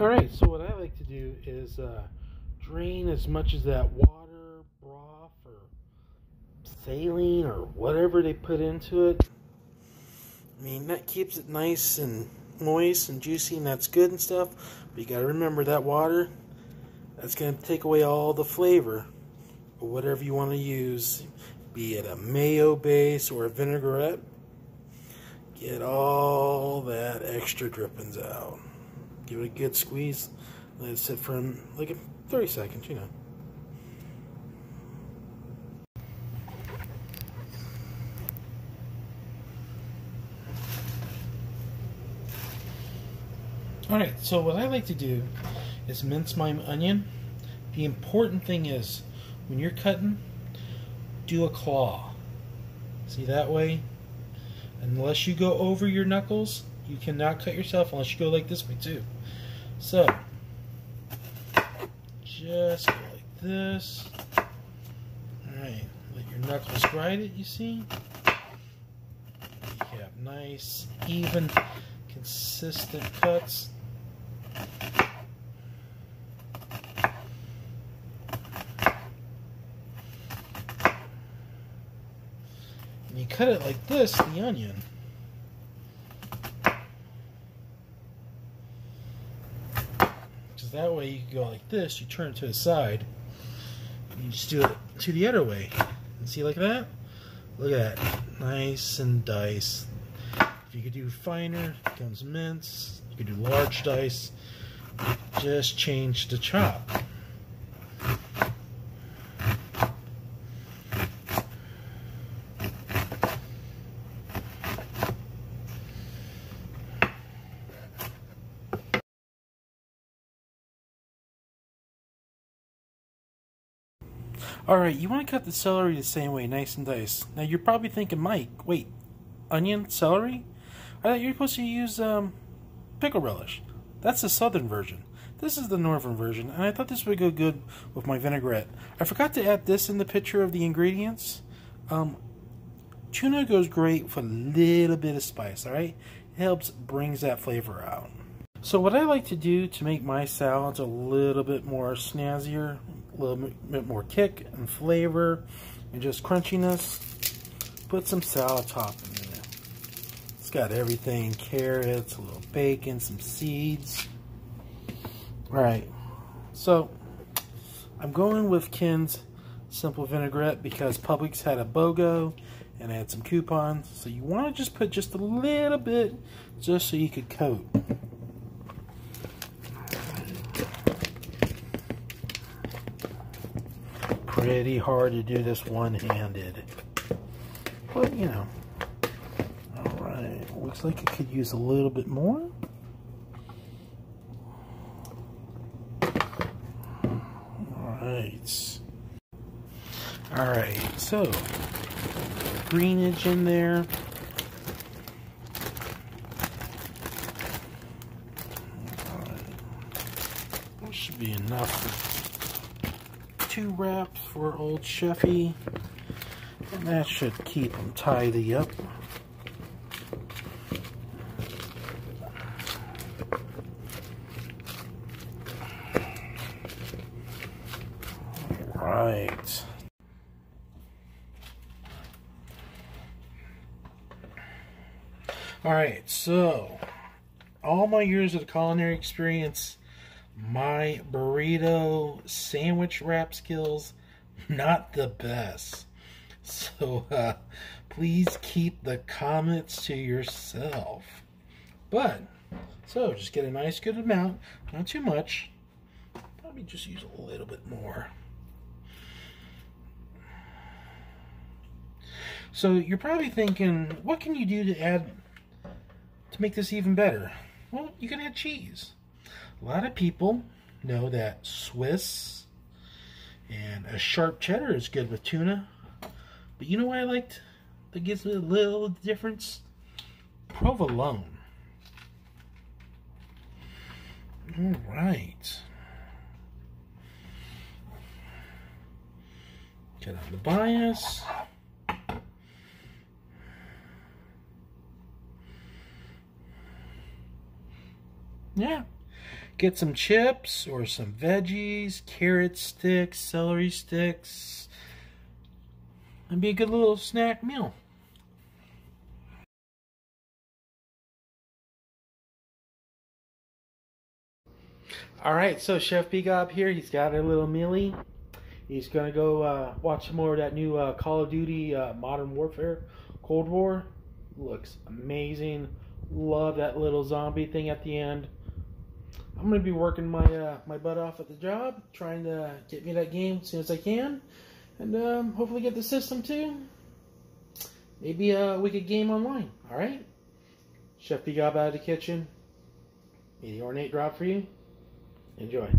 All right, so what I like to do is uh, drain as much as that water, broth, or saline, or whatever they put into it. I mean, that keeps it nice and moist and juicy, and that's good and stuff. But you got to remember that water, that's to take away all the flavor whatever you want to use, be it a mayo base or a vinaigrette. Get all that extra drippings out. Give it a good squeeze. Let it sit for like 30 seconds, you know. Alright, so what I like to do is mince my onion. The important thing is when you're cutting, do a claw. See that way? Unless you go over your knuckles, you cannot cut yourself unless you go like this way too. So, just go like this. Alright, let your knuckles guide it, you see? You have nice, even, consistent cuts. And you cut it like this, the onion. That way you can go like this, you turn it to the side, and you just do it to the other way. See like that? Look at that. Nice and dice. If you could do finer, it becomes mince. You could do large dice. Just change the chop. Alright, you want to cut the celery the same way, nice and dice. Now you're probably thinking, Mike, wait, onion, celery? I thought you were supposed to use um, pickle relish. That's the southern version. This is the northern version, and I thought this would go good with my vinaigrette. I forgot to add this in the picture of the ingredients. Um, tuna goes great with a little bit of spice, alright? It helps, brings that flavor out. So what I like to do to make my salads a little bit more snazzier, a little bit more kick and flavor, and just crunchiness, put some salad topping in it. It's got everything, carrots, a little bacon, some seeds. All right, so I'm going with Ken's Simple Vinaigrette because Publix had a BOGO and I had some coupons. So you want to just put just a little bit just so you could coat. Pretty hard to do this one-handed. But, you know. Alright, looks like it could use a little bit more. Alright. Alright, so greenage in there. Right. Should be enough two wraps for old Chefy. And that should keep them tidy up. Right. All right, so all my years of culinary experience, my burrito sandwich wrap skills, not the best. So uh, please keep the comments to yourself. But, so just get a nice good amount, not too much. Probably just use a little bit more. So you're probably thinking, what can you do to add to make this even better? Well, you can add cheese. A lot of people know that Swiss and a sharp cheddar is good with tuna. But you know what I liked that gives me a little difference? Provolone. All right. Cut out the bias. Yeah, Get some chips or some veggies, carrot sticks, celery sticks, and be a good little snack meal. All right, so Chef Gob here. He's got a little mealy. He's gonna go uh, watch some more of that new uh, Call of Duty uh, Modern Warfare Cold War. Looks amazing. Love that little zombie thing at the end. I'm gonna be working my uh, my butt off at the job, trying to get me that game as soon as I can, and um, hopefully get the system too. Maybe uh, we could game online. All right. Chef Gob out of the kitchen. May the ornate drop for you. Enjoy.